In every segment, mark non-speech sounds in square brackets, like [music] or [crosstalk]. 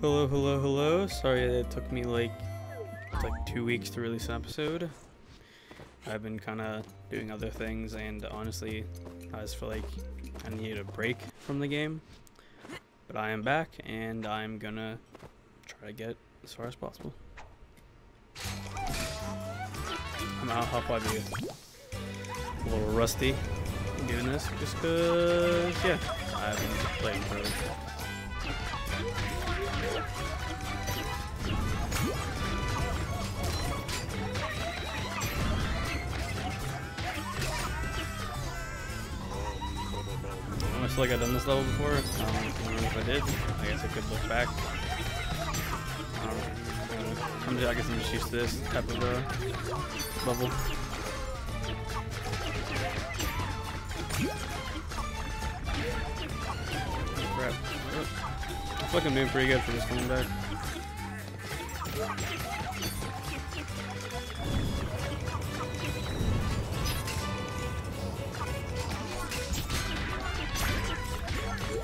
Hello, hello, hello. Sorry that it took me like like two weeks to release an episode. I've been kind of doing other things, and honestly, I just feel like I needed a break from the game. But I am back, and I'm gonna try to get as far as possible. I'm out how far you? A little rusty doing this, just cause yeah, I haven't played for I feel like I've done this level before. Um, if I did. I guess I could look back. Um, I'm just, I guess I'm just used to this type of uh, level. I'm doing pretty good for coming back.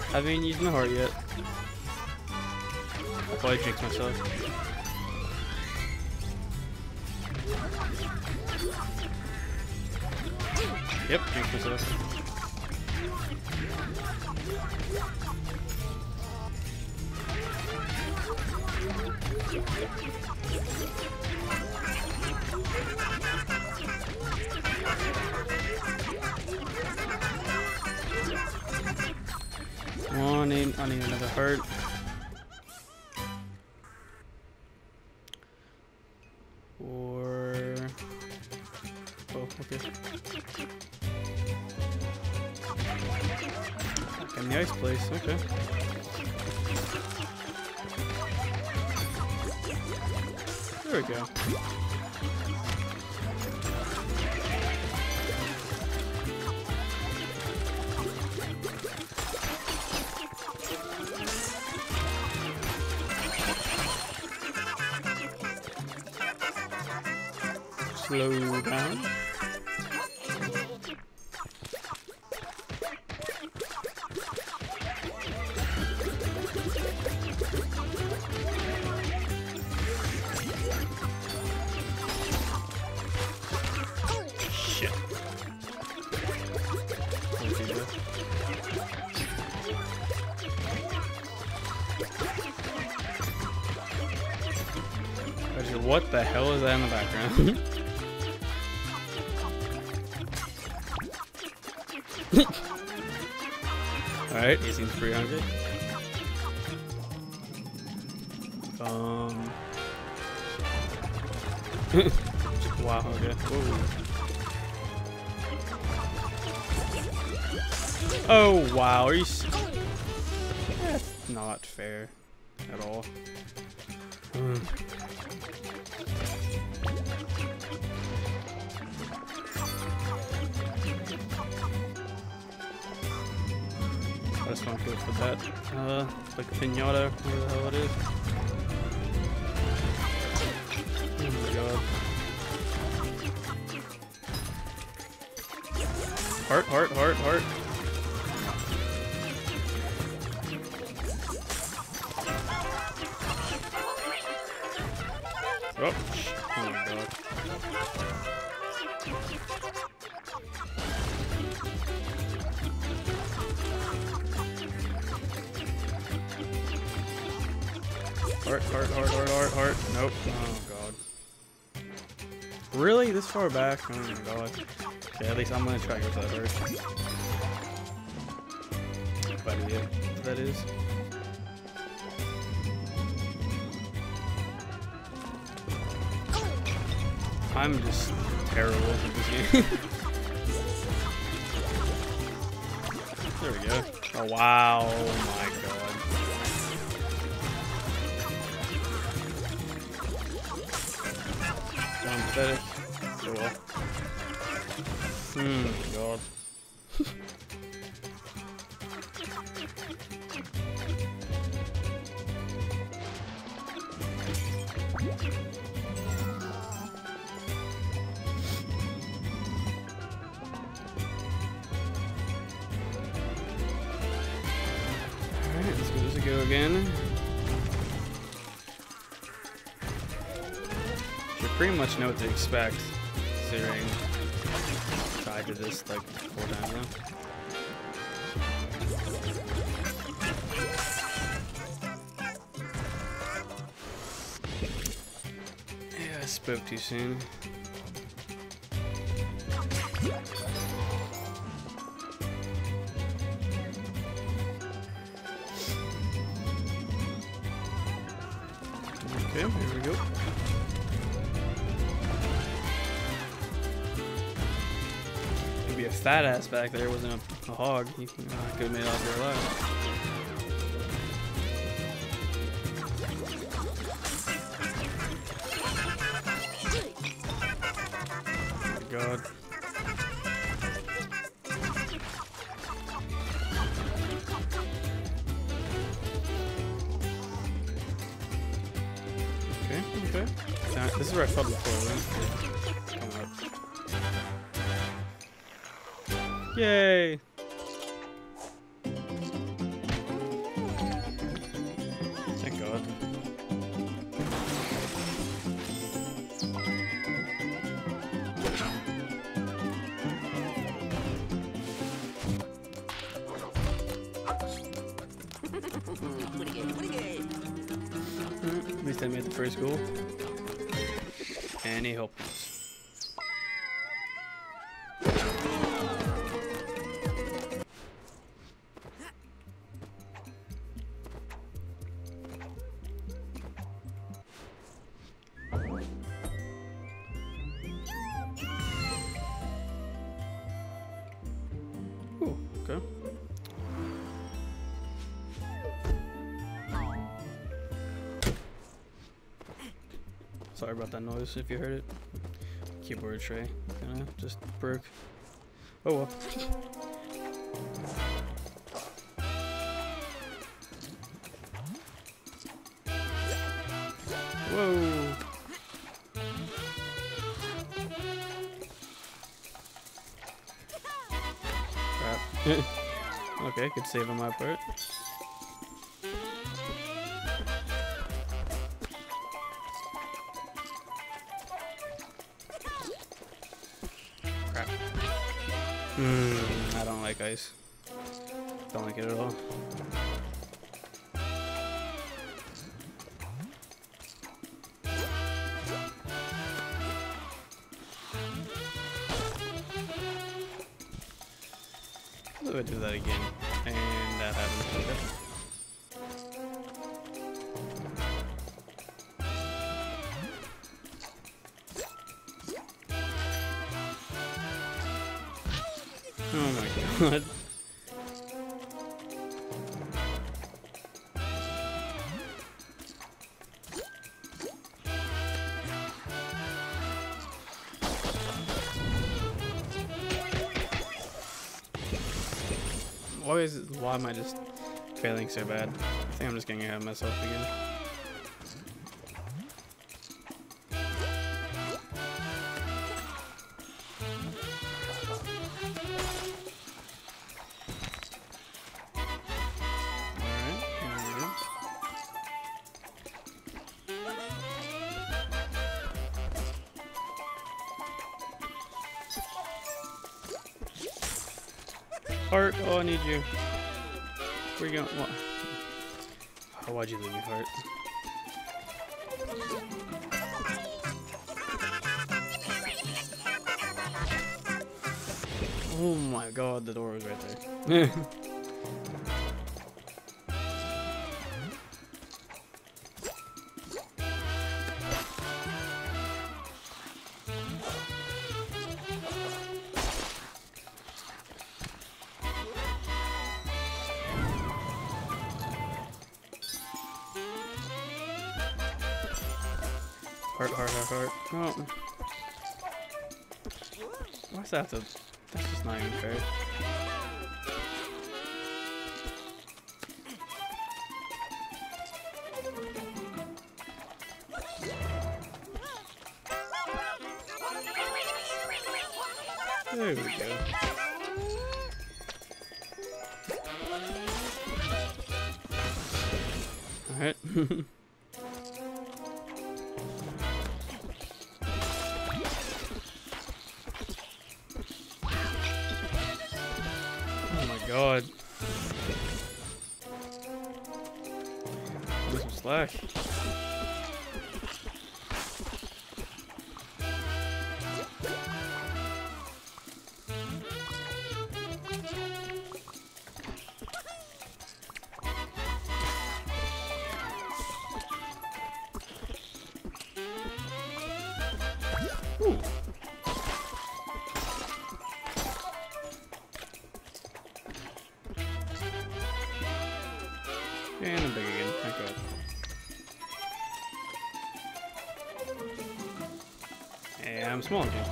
I haven't used my heart yet. I'll probably jinx myself. Yep, jinx myself. On, I need, I need another heart. Or... Oh, okay. In the ice place, okay. There we go. Slow down. What the hell is that in the background? [laughs] Alright, he seems pretty hungry. Um. [laughs] wow, okay. Whoa. Oh, wow, are you. That's [laughs] not fair at all. Hmm. I just want to go for that. Uh, like pinata, whatever the hell it is. Oh my god. Heart, heart, heart, heart. Oh, oh my god. Heart, heart, heart, heart, heart, heart. Nope. Oh god. Really? This far back? Oh my god. Okay, at least I'm gonna try to go for that heart. If I do that is. I'm just terrible at this game. [laughs] there we go. Oh wow, oh my god. Sound pathetic. Oh well. Hmm, god. [laughs] pretty much know what to expect, considering I did this like four times now. Yeah, I spoke too soon. A fat ass back there wasn't a, a hog. You could uh, have made it out there alive. God. Okay, okay. Now, this is where I fell before, right? Come up. Yay! Thank God. At least I made the first goal. And he Sorry about that noise if you heard it. Keyboard tray kinda just broke. Oh well. Whoa. Crap. [laughs] okay, good save on my part. Hmm, I don't like ice. Don't like it at all. I do that again? And that happens. God. Why is why am I just failing so bad? I think I'm just getting ahead of myself again. Heart, oh I need you. Where you going? What? Oh, why'd you leave me, Heart? Oh my god, the door was right there. [laughs] Heart, heart, heart, heart. Oh. Why's that have to... That's just not even fair. There we go. Alright. [laughs] Ooh. And I'm big again, thank god. I'm small again.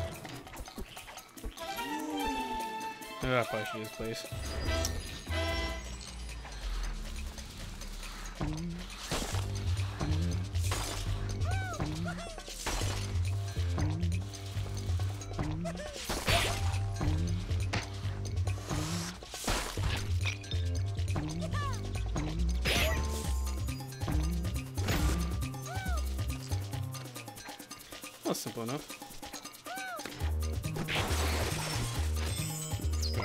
Oh, I probably should use place. That's simple enough.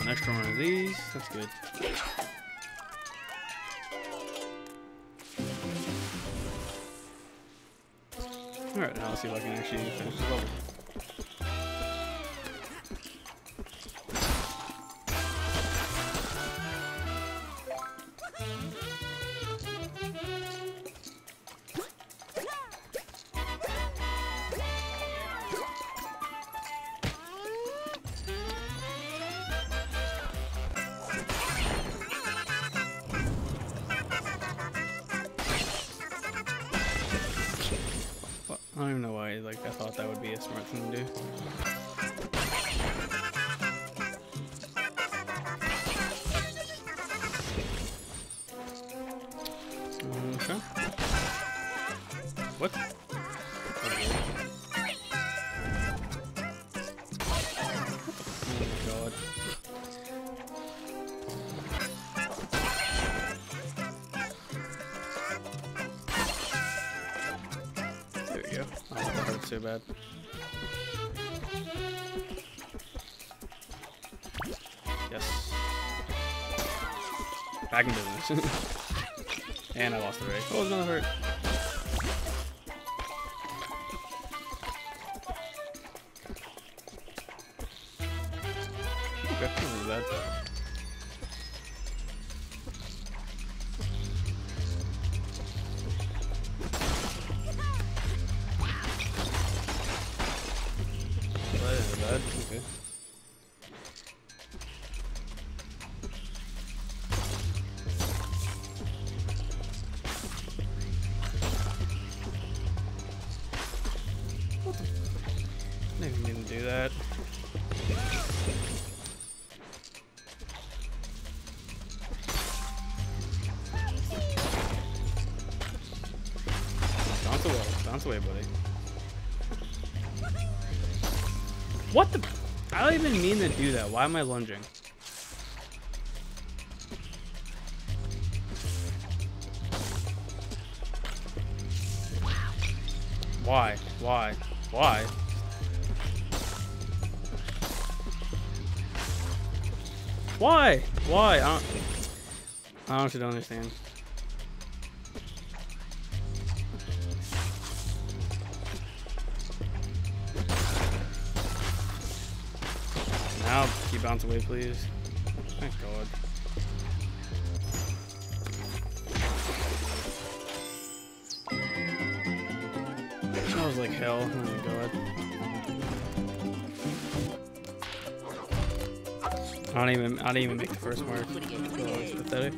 An extra one of these. That's good. Alright, now let's see if I can actually finish this level. I thought that would be a smart thing to do. Okay. What? We go. Oh, that hurts so bad. Yes. Back in business. [laughs] and I lost the race. Oh, it's gonna hurt. Okay, that bad. Okay. Didn't do that. Bounce away, bounce away, buddy. What the? I don't even mean to do that. Why am I lunging? Why? Why? Why? Why? Why? I don't, I honestly don't understand. Now, keep bounce away, please. Thank God. Smells like hell. Oh my God. I don't even. I didn't even make the first mark. Oh, it's pathetic.